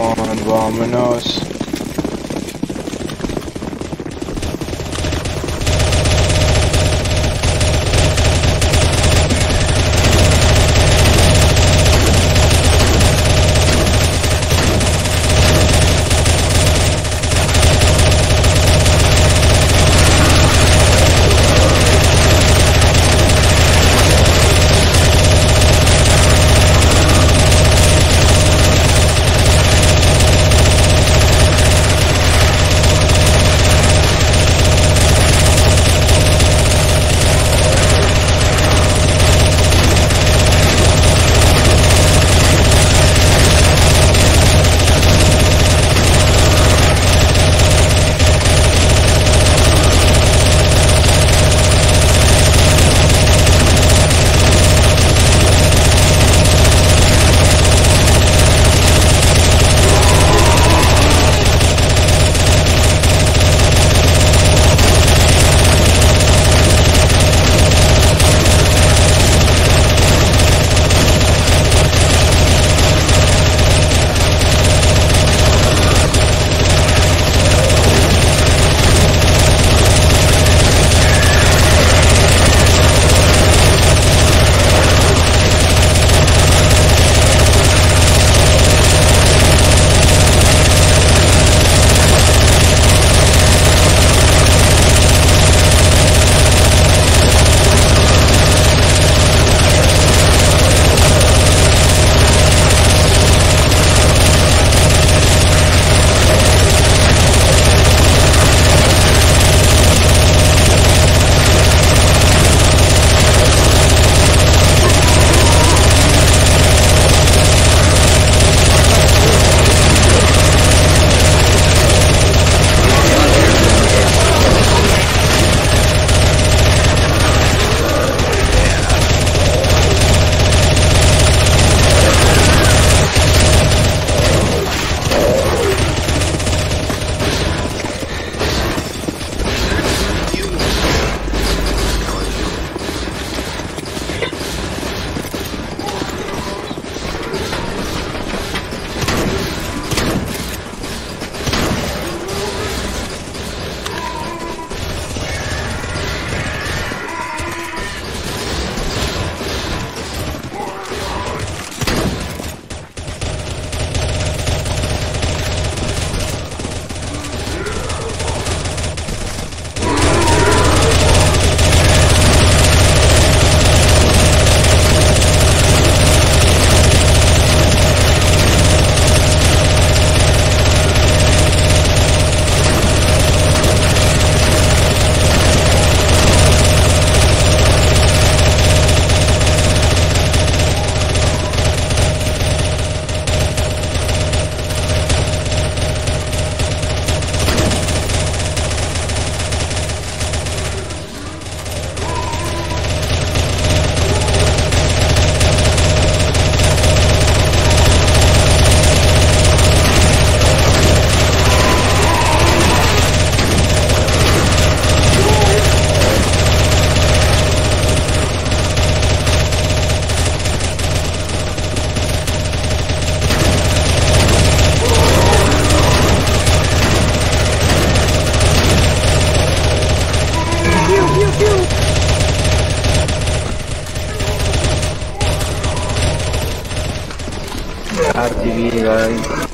On, vámonos. RTV guys.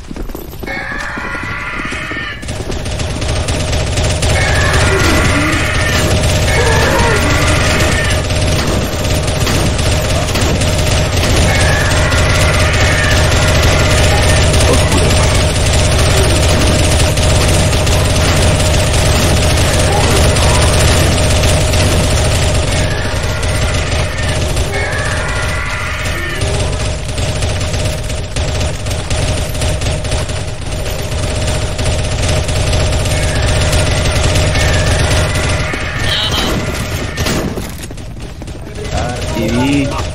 TV